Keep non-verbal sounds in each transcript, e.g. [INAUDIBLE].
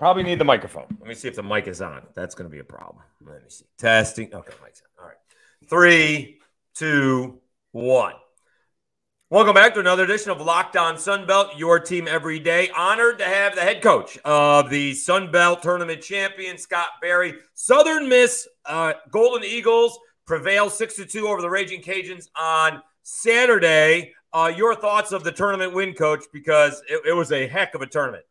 Probably need the microphone. Let me see if the mic is on. That's going to be a problem. Let me see. Testing. Okay, mic's on. All right. Three, two, one. Welcome back to another edition of Locked On Sunbelt, your team every day. Honored to have the head coach of the Sunbelt Tournament champion, Scott Berry. Southern Miss uh, Golden Eagles prevail 6 to 2 over the Raging Cajuns on Saturday. Uh, your thoughts of the tournament win, coach, because it, it was a heck of a tournament.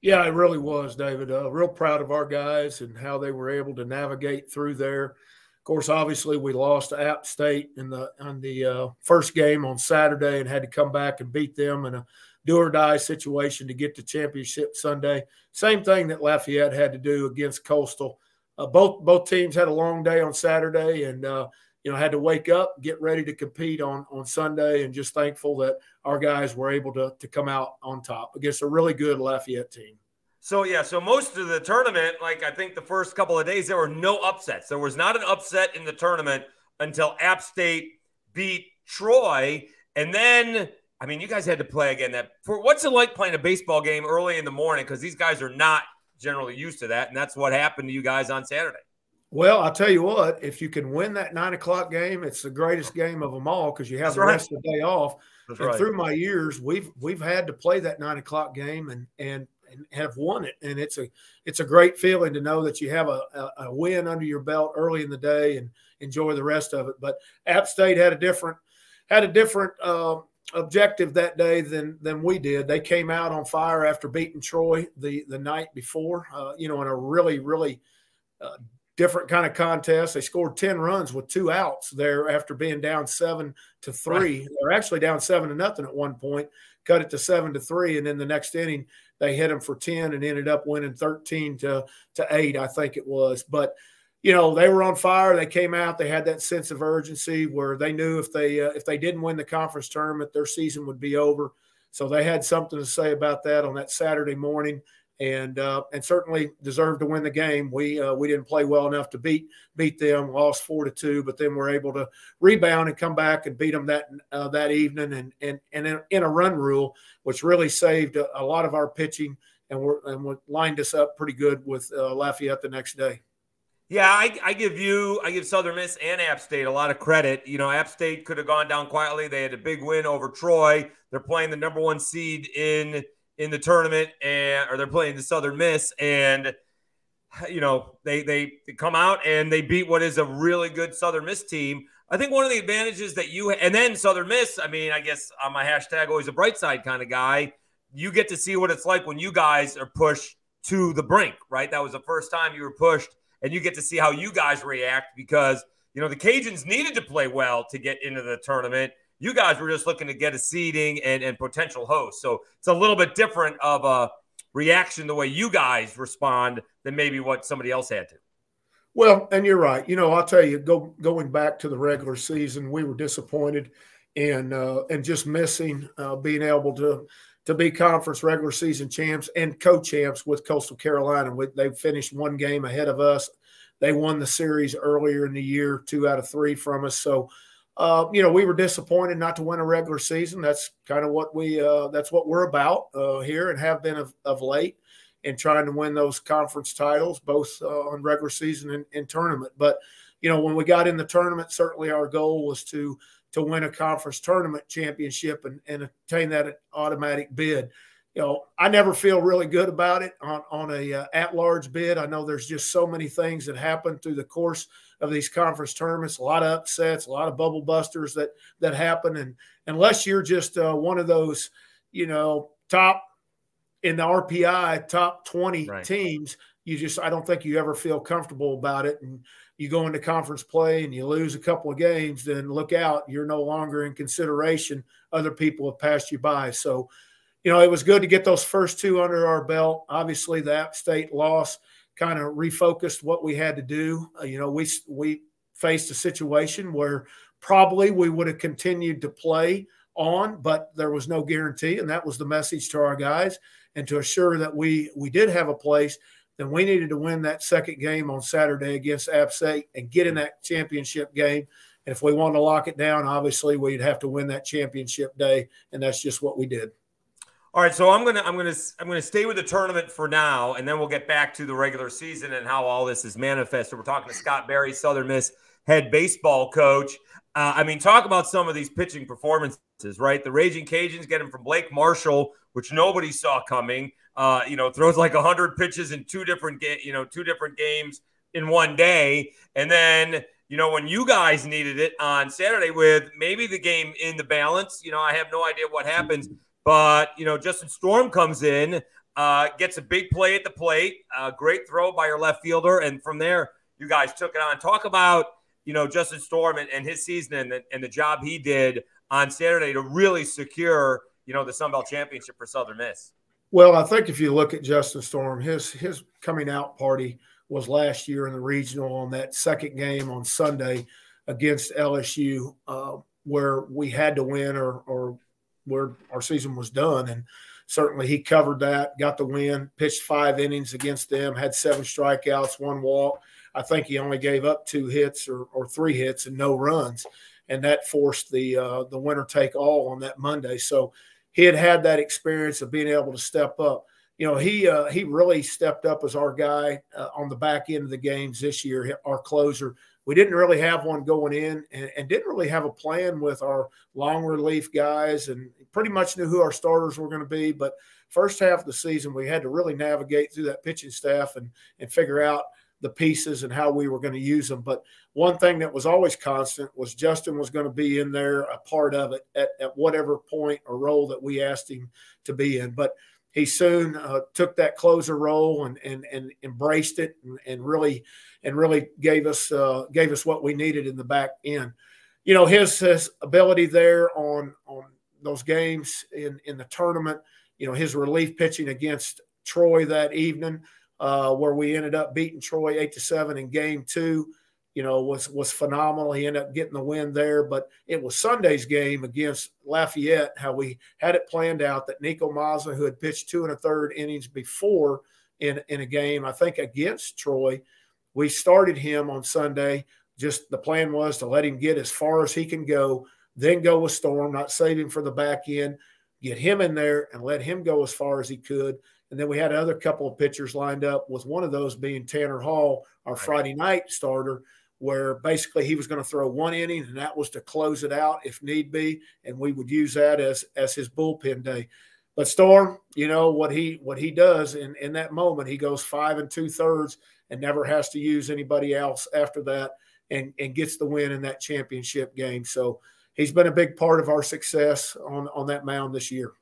Yeah, it really was, David. Uh, real proud of our guys and how they were able to navigate through there. Of course, obviously, we lost to App State in the on the uh, first game on Saturday and had to come back and beat them in a do or die situation to get to championship Sunday. Same thing that Lafayette had to do against Coastal. Uh, both both teams had a long day on Saturday, and uh, you know, had to wake up, get ready to compete on on Sunday, and just thankful that our guys were able to to come out on top against a really good Lafayette team. So yeah, so most of the tournament, like I think the first couple of days, there were no upsets. There was not an upset in the tournament until App State beat Troy, and then I mean, you guys had to play again. That for what's it like playing a baseball game early in the morning? Because these guys are not generally used to that, and that's what happened to you guys on Saturday. Well, I'll tell you what, if you can win that nine o'clock game, it's the greatest game of them all because you have That's the right. rest of the day off. That's and right. through my years, we've we've had to play that nine o'clock game and and and have won it. And it's a it's a great feeling to know that you have a, a, a win under your belt early in the day and enjoy the rest of it. But App State had a different had a different uh, objective that day than than we did. They came out on fire after beating Troy the the night before. Uh, you know, in a really really uh, different kind of contest. They scored 10 runs with two outs there after being down seven to three. Right. They're actually down seven to nothing at one point, cut it to seven to three. And then the next inning, they hit them for 10 and ended up winning 13 to, to eight, I think it was. But, you know, they were on fire. They came out. They had that sense of urgency where they knew if they uh, if they didn't win the conference tournament, their season would be over. So they had something to say about that on that Saturday morning and uh, and certainly deserved to win the game. We uh, we didn't play well enough to beat beat them, lost four to two, but then we're able to rebound and come back and beat them that uh, that evening, and and and in, in, a run rule, which really saved a, a lot of our pitching, and we're and lined us up pretty good with uh, Lafayette the next day. Yeah, I, I, give you, I give Southern Miss and App State a lot of credit. You know, App State could have gone down quietly. They had a big win over Troy. They're playing the number one seed in in the tournament and or they're playing the Southern Miss and you know they they come out and they beat what is a really good Southern Miss team. I think one of the advantages that you and then Southern Miss, I mean, I guess I'm a hashtag always a bright side kind of guy, you get to see what it's like when you guys are pushed to the brink, right? That was the first time you were pushed and you get to see how you guys react because you know the Cajuns needed to play well to get into the tournament you guys were just looking to get a seeding and, and potential host. So it's a little bit different of a reaction the way you guys respond than maybe what somebody else had to. Well, and you're right. You know, I'll tell you, go, going back to the regular season, we were disappointed and uh, and just missing uh, being able to to be conference regular season champs and co-champs with Coastal Carolina. They finished one game ahead of us. They won the series earlier in the year, two out of three from us. So uh, you know, we were disappointed not to win a regular season. That's kind of what we uh, that's what we're about uh, here and have been of, of late in trying to win those conference titles, both uh, on regular season and, and, tournament. But you know, when we got in the tournament, certainly our goal was to to win a conference tournament championship and, and attain that automatic bid. You know, I never feel really good about it on on a uh, at large bid. I know there's just so many things that happen through the course of these conference tournaments. A lot of upsets, a lot of bubble busters that that happen, and unless you're just uh, one of those, you know, top in the RPI top 20 right. teams, you just I don't think you ever feel comfortable about it. And you go into conference play and you lose a couple of games, then look out, you're no longer in consideration. Other people have passed you by. So, you know, it was good to get those first two under our belt. Obviously, the App State loss kind of refocused what we had to do. Uh, you know, we we faced a situation where probably we would have continued to play on, but there was no guarantee, and that was the message to our guys. And to assure that we we did have a place, then we needed to win that second game on Saturday against App State and get in that championship game. And if we wanted to lock it down, obviously we'd have to win that championship day, and that's just what we did. All right, so I'm gonna I'm gonna I'm gonna stay with the tournament for now, and then we'll get back to the regular season and how all this is manifested. We're talking to Scott Berry, Southern Miss head baseball coach. Uh, I mean, talk about some of these pitching performances, right? The Raging Cajuns get him from Blake Marshall, which nobody saw coming. Uh, you know, throws like hundred pitches in two different ga- you know two different games in one day, and then you know when you guys needed it on Saturday with maybe the game in the balance. You know, I have no idea what happens but, you know, Justin Storm comes in, uh, gets a big play at the plate, great throw by your left fielder. And from there, you guys took it on. Talk about, you know, Justin Storm and, and his season and the, and the job he did on Saturday to really secure, you know, the Sun Belt Championship for Southern Miss. Well, I think if you look at Justin Storm, his his coming out party was last year in the regional on that second game on Sunday against LSU, uh, where we had to win or or where our season was done. And certainly he covered that, got the win, pitched five innings against them, had seven strikeouts, one walk. I think he only gave up two hits or, or three hits and no runs, and that forced the uh, the winner take all on that Monday. So he had had that experience of being able to step up. You know, he uh, he really stepped up as our guy uh, on the back end of the games this year. Our closer, we didn't really have one going in and, and, didn't really have a plan with our long relief guys and pretty much knew who our starters were going to be. But first half of the season, we had to really navigate through that pitching staff and, and figure out the pieces and how we were going to use them. But one thing that was always constant was Justin was going to be in there, a part of it at, at whatever point or role that we asked him to be in. But he soon uh, took that closer role and and, and embraced it and, and really and really gave us uh, gave us what we needed in the back end. You know his, his ability there on on those games in in the tournament. You know his relief pitching against Troy that evening, uh, where we ended up beating Troy eight to seven in game two you know, was was phenomenal. He ended up getting the win there, but it was Sunday's game against Lafayette. How we had it planned out that Niko Mazza, who had pitched two and a third innings before in in a game, I think against Troy, we started him on Sunday. Just the plan was to let him get as far as he can go, then go with Storm, not save him for the back end, get him in there and let him go as far as he could. And then we had another couple of pitchers lined up, with one of those being Tanner Hall, our Friday night starter where basically he was going to throw one inning and that was to close it out if need be and we would use that as as his bullpen day but storm you know what he what he does in in that moment he goes five and two thirds and never has to use anybody else after that and and gets the win in that championship game so he's been a big part of our success on on that mound this year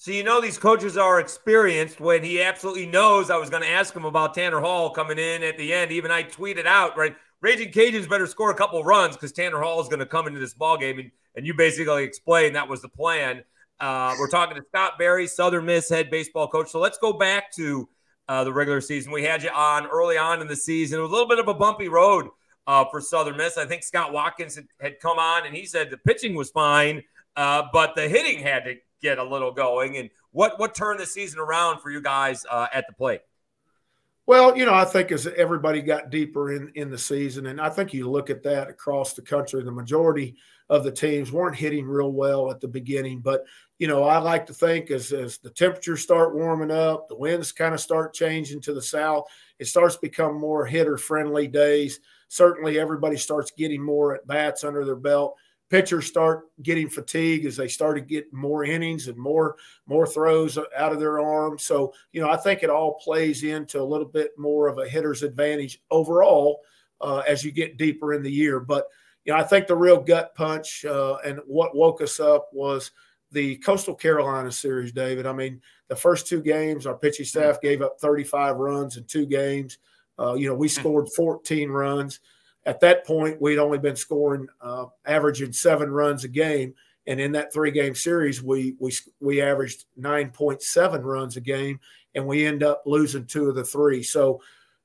so you know these coaches are experienced when he absolutely knows I was going to ask him about Tanner Hall coming in at the end. Even I tweeted out, right? Raging Cajuns better score a couple runs because Tanner Hall is going to come into this ball game, and, and you basically explained that was the plan. Uh, we're talking to Scott Berry, Southern Miss head baseball coach. So let's go back to uh, the regular season. We had you on early on in the season. It was a little bit of a bumpy road uh, for Southern Miss. I think Scott Watkins had, had, come on and he said the pitching was fine, uh, but the hitting had to get a little going. And what what turned the season around for you guys uh, at the plate? Well, you know, I think as everybody got deeper in in the season, and I think you look at that across the country, the majority of the teams weren't hitting real well at the beginning. But you know, I like to think as as the temperatures start warming up, the winds kind of start changing to the south, it starts to become more hitter friendly days. Certainly, everybody starts getting more at bats under their belt pitchers start getting fatigue as they started getting more innings and more more throws out of their arms. So you know, I think it all plays into a little bit more of a hitter's advantage overall uh, as you get deeper in the year. But you know, I think the real gut punch uh, and what woke us up was the Coastal Carolina series, David. I mean, the first two games, our pitching staff gave up 35 runs in two games. Uh, you know, we hmm. scored 14 runs at that point, we'd only been scoring, uh, averaging seven runs a game, and in that three-game series, we we we averaged nine point seven runs a game, and we end up losing two of the three. So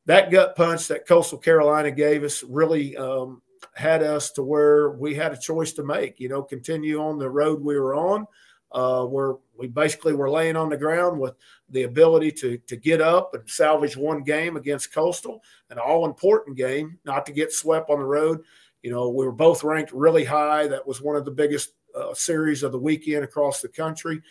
that gut punch that Coastal Carolina gave us really um, had us to where we had a choice to make. You know, continue on the road we were on, uh, where we basically were laying on the ground with the ability to to get up and salvage one game against Coastal, an all important game, not to get swept on the road. You know, we were both ranked really high. That was one of the biggest uh, series of the weekend across the country.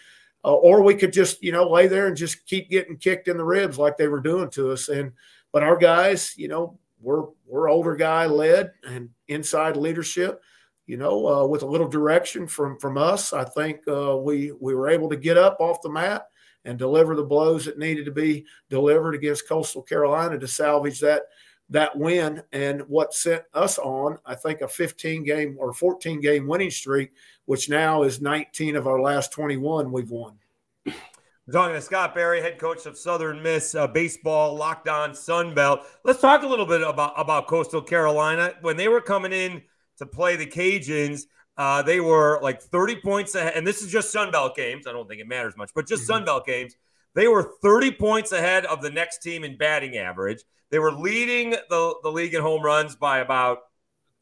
uh, or we could just you know lay there and just keep getting kicked in the ribs like they were doing to us. And but our guys, you know, we're we're older guy led and inside leadership. You know, uh, with a little direction from from us, I think uh, we we were able to get up off the mat and deliver the blows that needed to be delivered against Coastal Carolina to salvage that that win and what sent us on, I think, a 15 game or 14 game winning streak, which now is 19 of our last 21 we've won. Talking to Scott Berry, head coach of Southern Miss uh, baseball, locked on Sun Belt. Let's talk a little bit about, about Coastal Carolina. When they were coming in to play the Cajuns, uh, they were like 30 points ahead. And this is just Sun Belt games. I don't think it matters much, but just mm-hmm. Sun Belt games. They were 30 points ahead of the next team in batting average. They were leading the, the league in home runs by about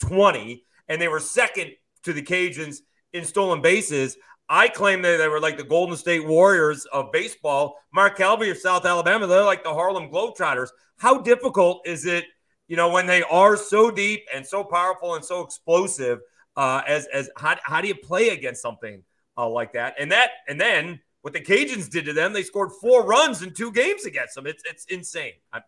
20, and they were second to the Cajuns in stolen bases. I claim that they were like the Golden State Warriors of baseball. Mark Calvary of South Alabama, they're like the Harlem Globetrotters. How difficult is it, you know, when they are so deep and so powerful and so explosive? Uh, as as how, how do you play against something uh, like that? And that and then what the Cajuns did to them, they scored four runs in two games against them. It's it's insane. I,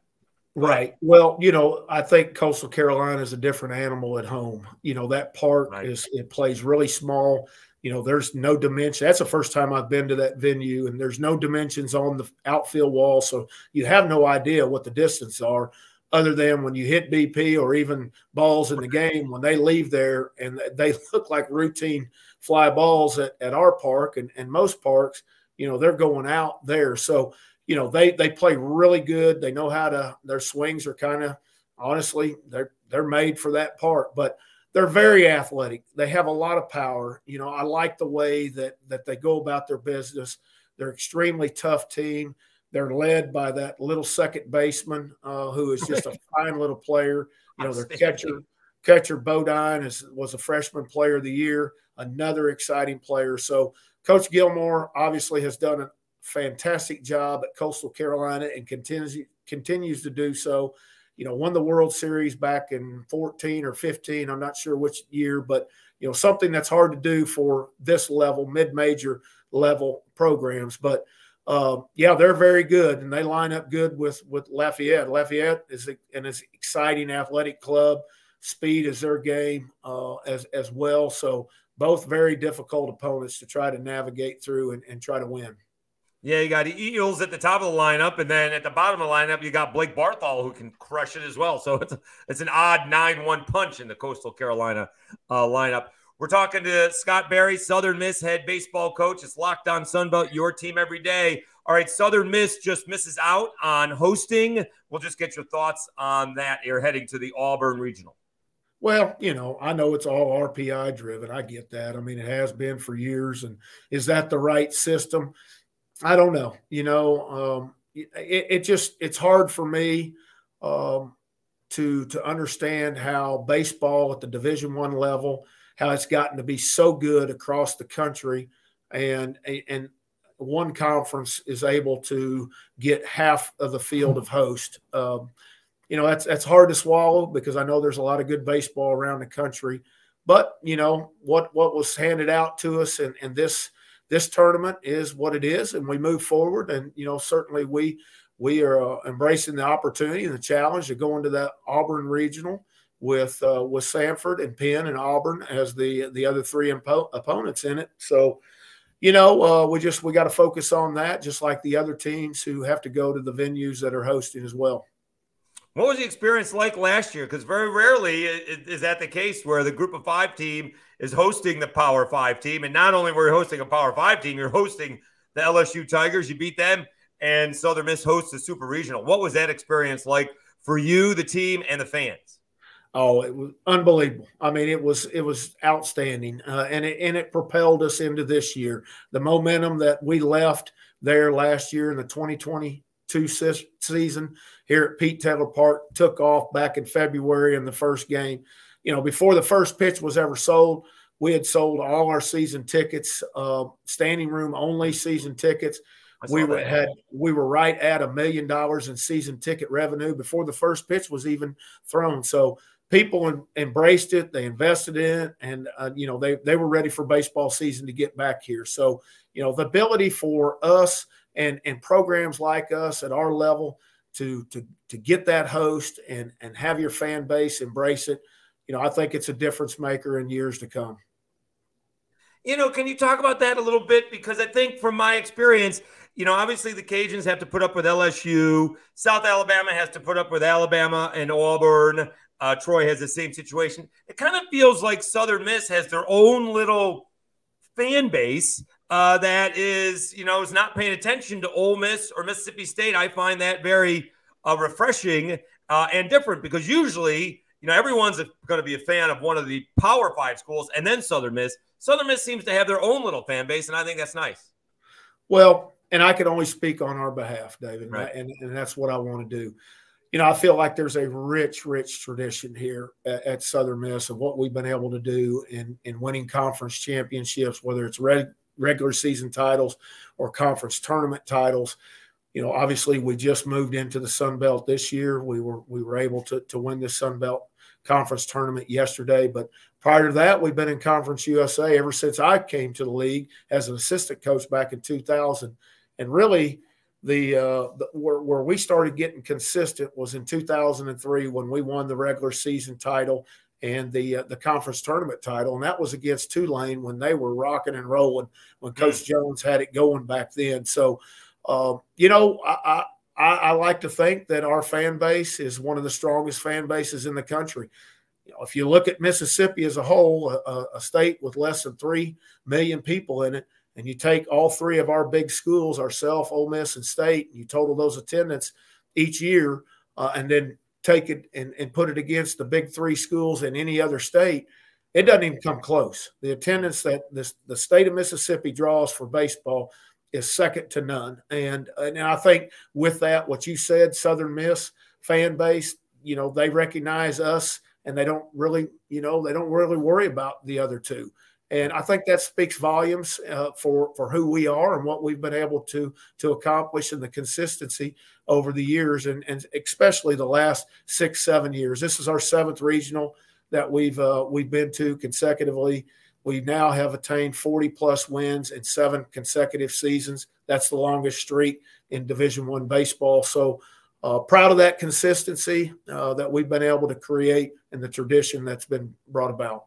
right. Well, you know, I think Coastal Carolina is a different animal at home. You know, that park right. is it plays really small. You know, there's no dimension. That's the first time I've been to that venue, and there's no dimensions on the outfield wall, so you have no idea what the distance are other than when you hit BP or even balls in the game, when they leave there and they [LAUGHS] look like routine fly balls at, at our park and, and most parks, you know, they're going out there. So, you know, they they play really good. They know how to their swings are kind of honestly, they're they're made for that part, but they're very athletic. They have a lot of power. You know, I like the way that that they go about their business. They're extremely tough team. They're led by that little second baseman uh, who is just a fine little player. You know, their catcher catcher Bodine is was a freshman player of the year, another exciting player. So Coach Gilmore obviously has done a fantastic job at Coastal Carolina and continues continues to do so. You know, won the World Series back in 14 or 15. I'm not sure which year, but you know, something that's hard to do for this level, mid-major level programs. But uh, yeah, they're very good, and they line up good with with Lafayette. Lafayette is a, an exciting athletic club. Speed is their game uh, as as well. So both very difficult opponents to try to navigate through and, and try to win. Yeah, you got the Eels at the top of the lineup, and then at the bottom of the lineup, you got Blake Barthol who can crush it as well. So it's a, it's an odd nine-one punch in the Coastal Carolina uh, lineup. We're talking to Scott Berry, Southern Miss head baseball coach. It's locked on Sunbelt, your team every day. All right, Southern Miss just misses out on hosting. We'll just get your thoughts on that. You're heading to the Auburn Regional. Well, you know, I know it's all RPI driven. I get that. I mean, it has been for years. And is that the right system? I don't know. You know, um, it, it, just it's hard for me um, to to understand how baseball at the Division One level, how it's gotten to be so good across the country, and and one conference is able to get half of the field of host. Um, you know that's that's hard to swallow because I know there's a lot of good baseball around the country. But you know what what was handed out to us and and this this tournament is what it is, and we move forward. And you know certainly we we are uh, embracing the opportunity and the challenge of going to that Auburn regional with uh, with Samford and Penn and Auburn as the the other three opponents in it. So you know, uh, we just we got to focus on that, just like the other teams who have to go to the venues that are hosting as well. What was the experience like last year? Because very rarely is that the case where the group of five team is hosting the Power Five team. And not only were you hosting a Power Five team, you're hosting the LSU Tigers. You beat them, and Southern Miss hosts the Super Regional. What was that experience like for you, the team, and the fans? Oh, it was unbelievable. I mean, it was it was outstanding, uh, and it and it propelled us into this year. The momentum that we left there last year in the 2022 season here at Pete Taylor Park took off back in February in the first game. You know, before the first pitch was ever sold, we had sold all our season tickets, uh, standing room only season tickets. We were, had we were right at a million dollars in season ticket revenue before the first pitch was even thrown. So people embraced it, they invested in it, and uh, you know they they were ready for baseball season to get back here. So you know, the ability for us and and programs like us at our level to to to get that host and and have your fan base embrace it, you know, I think it's a difference maker in years to come. You know, can you talk about that a little bit? Because I think from my experience, you know, obviously the Cajuns have to put up with LSU. South Alabama has to put up with Alabama and Auburn. Uh, Troy has the same situation. It kind of feels like Southern Miss has their own little fan base uh, that is, you know, is not paying attention to Ole Miss or Mississippi State. I find that very uh, refreshing uh, and different because usually, you know, everyone's going to be a fan of one of the Power Five schools and then Southern Miss. Southern Miss seems to have their own little fan base, and I think that's nice. Well, and I can only speak on our behalf, David, right. and, and that's what I want to do. You know, I feel like there's a rich, rich tradition here at, at Southern Miss of what we've been able to do in, in winning conference championships, whether it's reg, regular season titles or conference tournament titles. You know, obviously, we just moved into the Sun Belt this year. We were we were able to to win the Sun Belt conference tournament yesterday. But prior to that, we've been in Conference USA ever since I came to the league as an assistant coach back in 2000. And really, the, uh, the where, where we started getting consistent was in 2003 when we won the regular season title and the uh, the conference tournament title, and that was against Tulane when they were rocking and rolling when Coach mm. Jones had it going back then. So, uh, you know, I, I, I, like to think that our fan base is one of the strongest fan bases in the country. You know, if you look at Mississippi as a whole, a, a, state with less than three million people in it, and you take all three of our big schools, ourself, Ole Miss, and State, and you total those attendance each year, uh, and then take it and, and put it against the big three schools in any other state, it doesn't even come close. The attendance that this, the state of Mississippi draws for baseball is second to none. And, and I think with that, what you said, Southern Miss fan base, you know, they recognize us and they don't really, you know, they don't really worry about the other two. And I think that speaks volumes uh, for for who we are and what we've been able to to accomplish and the consistency over the years, and, and especially the last six seven years. This is our seventh regional that we've uh, we've been to consecutively we now have attained 40 plus wins in seven consecutive seasons. That's the longest streak in Division One baseball. So uh, proud of that consistency uh, that we've been able to create and the tradition that's been brought about.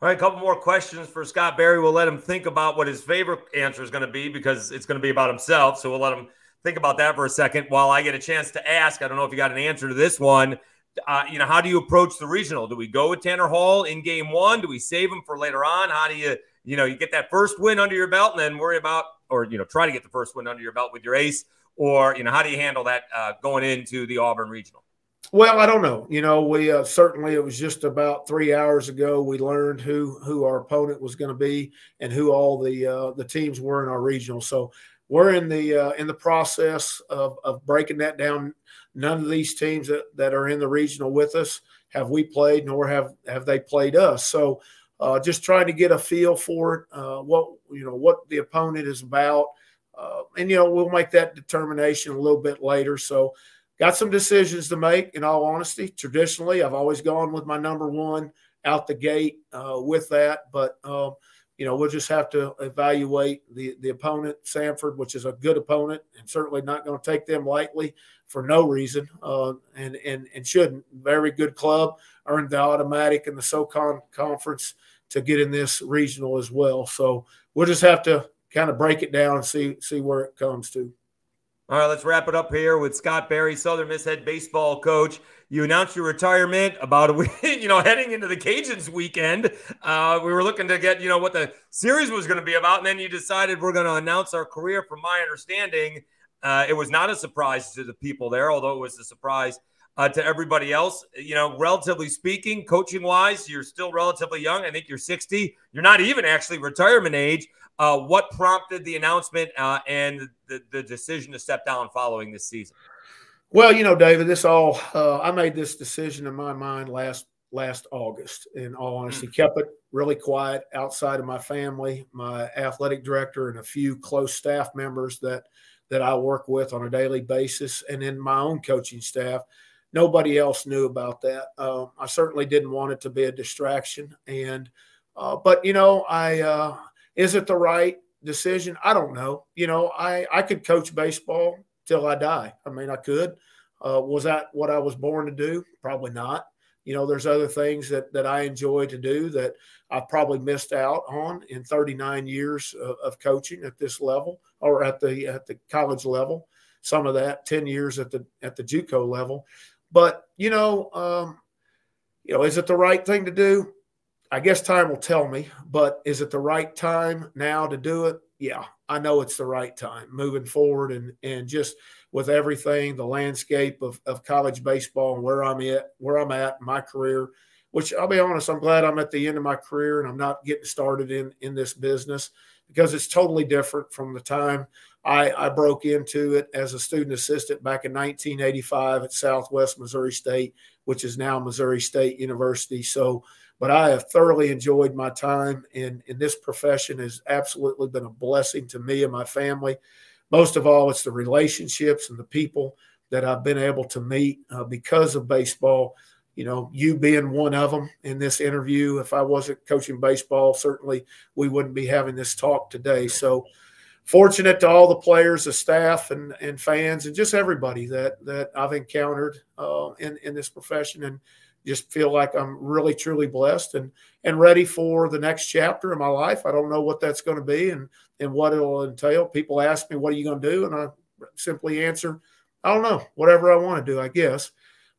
All right, a couple more questions for Scott Berry. We'll let him think about what his favorite answer is going to be because it's going to be about himself. So we'll let him think about that for a second while I get a chance to ask. I don't know if you got an answer to this one uh, you know, how do you approach the regional? Do we go with Tanner Hall in game one? Do we save him for later on? How do you, you know, you get that first win under your belt and then worry about, or, you know, try to get the first win under your belt with your ace? Or, you know, how do you handle that uh, going into the Auburn regional? Well, I don't know. You know, we uh, certainly it was just about three hours ago we learned who who our opponent was going to be and who all the uh, the teams were in our regional. So we're in the uh, in the process of, of breaking that down None of these teams that, that are in the regional with us have we played, nor have have they played us. So uh, just trying to get a feel for it, uh, what you know, what the opponent is about, uh, and you know, we'll make that determination a little bit later. So, got some decisions to make. In all honesty, traditionally, I've always gone with my number one out the gate uh, with that, but um, you know, we'll just have to evaluate the the opponent, Samford, which is a good opponent, and certainly not going to take them lightly for no reason, uh, and and and shouldn't. Very good club, earned the automatic in the SoCon conference to get in this regional as well. So we'll just have to kind of break it down and see see where it comes to. All right, let's wrap it up here with Scott Berry, Southern Miss head baseball coach. You announced your retirement about a week, [LAUGHS] you know, heading into the Cajuns weekend. Uh, we were looking to get, you know, what the series was going to be about, and then you decided we're going to announce our career. From my understanding, uh, it was not a surprise to the people there, although it was a surprise uh, to everybody else. You know, relatively speaking, coaching wise, you're still relatively young. I think you're 60. You're not even actually retirement age. Uh, what prompted the announcement uh, and the, the decision to step down following this season? Well, you know, David, this all uh, I made this decision in my mind last last August. In all honesty, mm. kept it really quiet outside of my family, my athletic director, and a few close staff members that that I work with on a daily basis, and then my own coaching staff. Nobody else knew about that. Um, I certainly didn't want it to be a distraction, and uh, but you know, I uh, is it the right decision? I don't know. You know, I I could coach baseball till I die. I mean, I could. Uh, was that what I was born to do? Probably not. You know, there's other things that that I enjoy to do that I've probably missed out on in 39 years of, of coaching at this level or at the at the college level. Some of that 10 years at the at the JUCO level. But you know, um, you know, is it the right thing to do? I guess time will tell me, but is it the right time now to do it? Yeah, I know it's the right time moving forward and and just with everything, the landscape of, of college baseball and where I'm at, where I'm at in my career, which I'll be honest, I'm glad I'm at the end of my career and I'm not getting started in in this business because it's totally different from the time I, I broke into it as a student assistant back in 1985 at Southwest Missouri State, which is now Missouri State University. So but I have thoroughly enjoyed my time in, in this profession has absolutely been a blessing to me and my family. Most of all, it's the relationships and the people that I've been able to meet uh, because of baseball. You know, you being one of them in this interview. If I wasn't coaching baseball, certainly we wouldn't be having this talk today. So, fortunate to all the players, the staff, and and fans, and just everybody that that I've encountered uh, in in this profession. And just feel like I'm really truly blessed and and ready for the next chapter in my life. I don't know what that's going to be and and what it'll entail. People ask me, "What are you going to do?" and I simply answer, "I don't know. Whatever I want to do, I guess."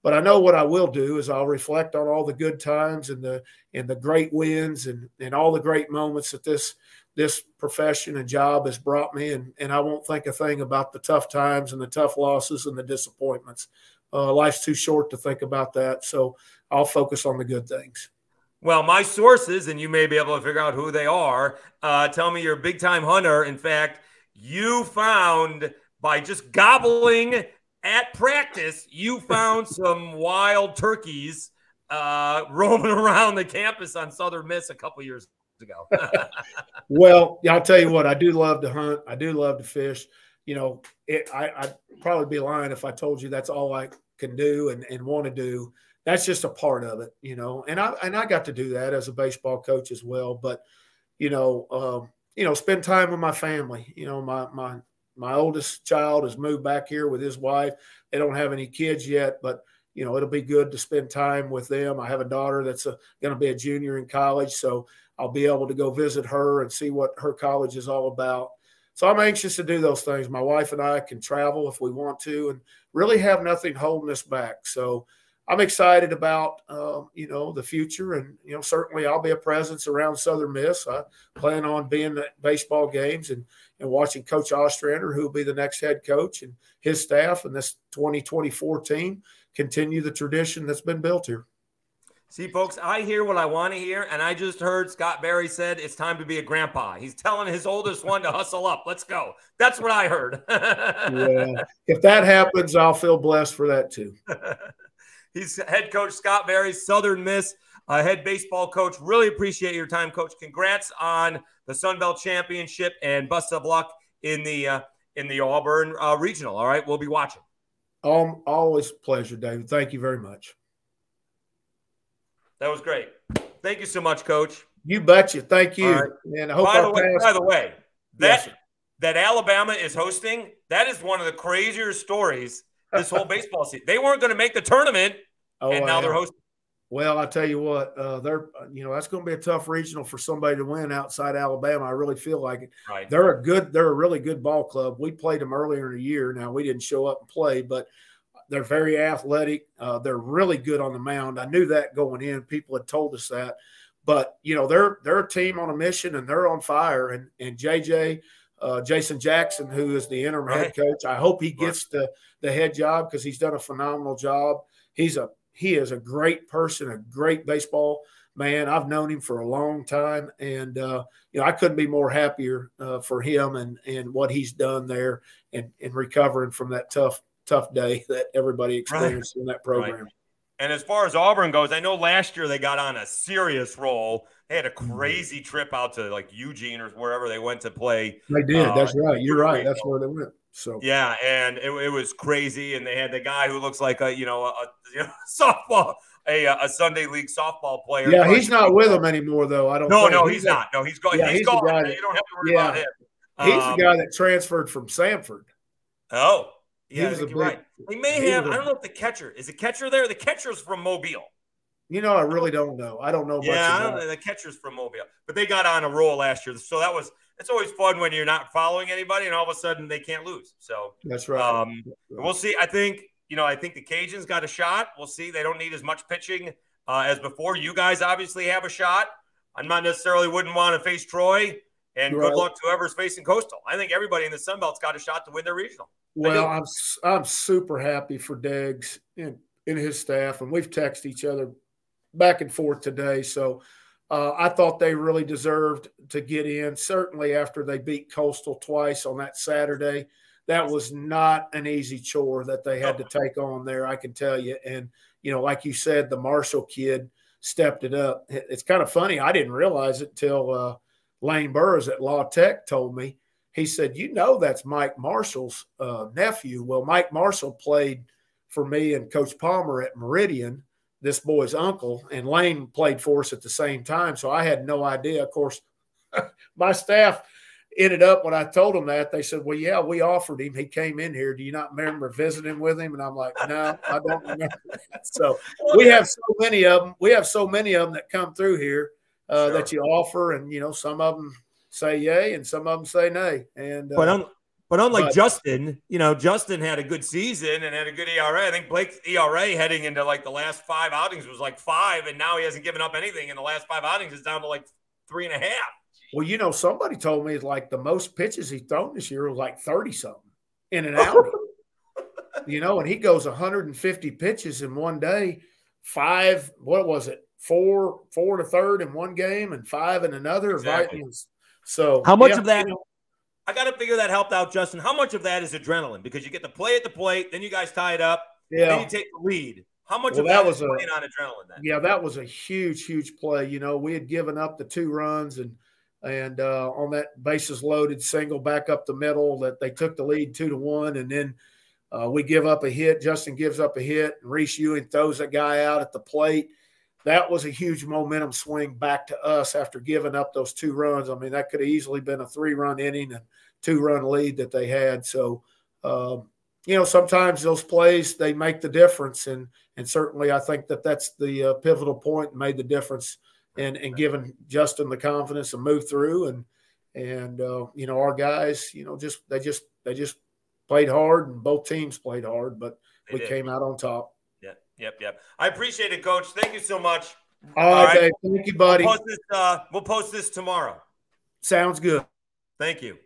But I know what I will do is I'll reflect on all the good times and the and the great wins and and all the great moments that this this profession and job has brought me and and I won't think a thing about the tough times and the tough losses and the disappointments. Uh, life's too short to think about that. So I'll focus on the good things. Well, my sources, and you may be able to figure out who they are, uh, tell me you're a big time hunter. In fact, you found by just gobbling at practice, you found [LAUGHS] some wild turkeys uh, [LAUGHS] roaming around the campus on Southern Miss a couple years ago. [LAUGHS] well, I'll tell you what, I do love to hunt. I do love to fish. You know, it, I, I'd probably be lying if I told you that's all I can do and, and want to do that's just a part of it, you know. And I and I got to do that as a baseball coach as well. But you know, um, you know, spend time with my family. You know, my my my oldest child has moved back here with his wife. They don't have any kids yet, but you know, it'll be good to spend time with them. I have a daughter that's going to be a junior in college, so I'll be able to go visit her and see what her college is all about. So I'm anxious to do those things. My wife and I can travel if we want to, and really have nothing holding us back. So I'm excited about uh, you know the future, and you know certainly I'll be a presence around Southern Miss. I plan on being at baseball games and and watching Coach Ostrander, who will be the next head coach, and his staff and this 2024 team continue the tradition that's been built here. See, folks, I hear what I want to hear, and I just heard Scott Berry said it's time to be a grandpa. He's telling his oldest one to hustle up. Let's go. That's what I heard. [LAUGHS] yeah, if that happens, I'll feel blessed for that too. [LAUGHS] He's head coach Scott Berry, Southern Miss, uh, head baseball coach. Really appreciate your time, coach. Congrats on the Sun Belt Championship and best of luck in the uh, in the Auburn uh, regional. All right, we'll be watching. Um, always pleasure, David. Thank you very much. That was great. Thank you so much, Coach. You betcha. Thank you. Right. And I hope by the way, by the way, that yes, that Alabama is hosting, that is one of the crazier stories this whole baseball season. They weren't going to make the tournament, oh, and now they're hosting. Well, I tell you what, uh, they're you know that's going to be a tough regional for somebody to win outside Alabama. I really feel like it. Right. They're a good, they're a really good ball club. We played them earlier in the year. Now we didn't show up and play, but they're very athletic. Uh, they're really good on the mound. I knew that going in. People had told us that, but you know they're they're a team on a mission and they're on fire. And and JJ uh, Jason Jackson, who is the interim right. head coach. I hope he gets right. the the head job because he's done a phenomenal job. He's a he is a great person, a great baseball man. I've known him for a long time, and uh, you know I couldn't be more happier uh, for him and and what he's done there and and recovering from that tough tough day [LAUGHS] that everybody experienced right. in that program. And as far as Auburn goes, I know last year they got on a serious roll. They had a mm-hmm. crazy trip out to like Eugene or wherever they went to play. They did. Uh, That's right. You're right. That's where they went. So yeah, and it, it, was crazy. And they had the guy who looks like a you know a, you [LAUGHS] know, softball a, a Sunday league softball player. Yeah, he's not with them anymore though. I don't. No, no, he's, he's not. No, he's gone. Yeah, he's, he's gone. You don't have to worry yeah. about him. He's um, the guy that transferred from Samford. Oh, yeah, big, right. He may have. I don't know if the catcher is the catcher there. The catcher's from Mobile. You know, I really don't know. I don't know. Yeah, I don't know. The catcher's from Mobile, but they got on a roll last year, so that was. It's always fun when you're not following anybody, and all of a sudden they can't lose. So that's right. Um, We'll see. I think you know. I think the Cajuns got a shot. We'll see. They don't need as much pitching uh, as before. You guys obviously have a shot. I'm not necessarily wouldn't want to face Troy. And right. good luck to whoever's facing Coastal. I think everybody in the Sun Belt's got a shot to win their regional. Well, I'm I'm super happy for Deggs and, and his staff, and we've texted each other back and forth today. So uh, I thought they really deserved to get in. Certainly after they beat Coastal twice on that Saturday, that was not an easy chore that they had to take on there. I can tell you. And you know, like you said, the Marshall kid stepped it up. It's kind of funny. I didn't realize it till uh, Lane Burroughs at La Tech told me. He said, "You know, that's Mike Marshall's uh, nephew." Well, Mike Marshall played for me and Coach Palmer at Meridian, this boy's uncle, and Lane played for us at the same time. So I had no idea. Of course, [LAUGHS] my staff ended up when I told them that they said, "Well, yeah, we offered him. He came in here. Do you not remember visiting with him?" And I'm like, "No, I don't remember." [LAUGHS] so we have so many of them. We have so many of them that come through here uh, sure. that you offer, and you know, some of them say yay and some of them say nay. And but, uh, un- but unlike but, Justin, you know, Justin had a good season and had a good ERA. I think Blake's ERA heading into like the last five outings was like five, and now he hasn't given up anything in the last five outings. Is down to like three and a half. Well, you know, somebody told me like the most pitches he's thrown this year was like 30 something in an outing. [LAUGHS] you know, and he goes 150 pitches in one day, five, what was it? Four, four to third in one game and five in another. Exactly. Right? So how much yeah, of that you know, I got to figure that helped out, Justin. How much of that is adrenaline? Because you get to play at the plate, then you guys tie it up, yeah. then you take the lead. How much well, of that, that was a, playing on adrenaline then? Yeah, that was a huge, huge play. You know, we had given up the two runs and – and uh, on that bases loaded single back up the middle that they took the lead two to one and then uh, we give up a hit justin gives up a hit and reese ewing throws that guy out at the plate that was a huge momentum swing back to us after giving up those two runs i mean that could have easily been a three run inning and two run lead that they had so um, you know sometimes those plays they make the difference and and certainly i think that that's the uh, pivotal point made the difference and and giving Justin the confidence to move through and and uh, you know our guys, you know, just they just they just played hard and both teams played hard, but they we did. came out on top. Yep, yep. I appreciate it, Coach. Thank you so much. All, All right, right. thank you, buddy. We'll post, this, uh, we'll post this tomorrow. Sounds good. Thank you.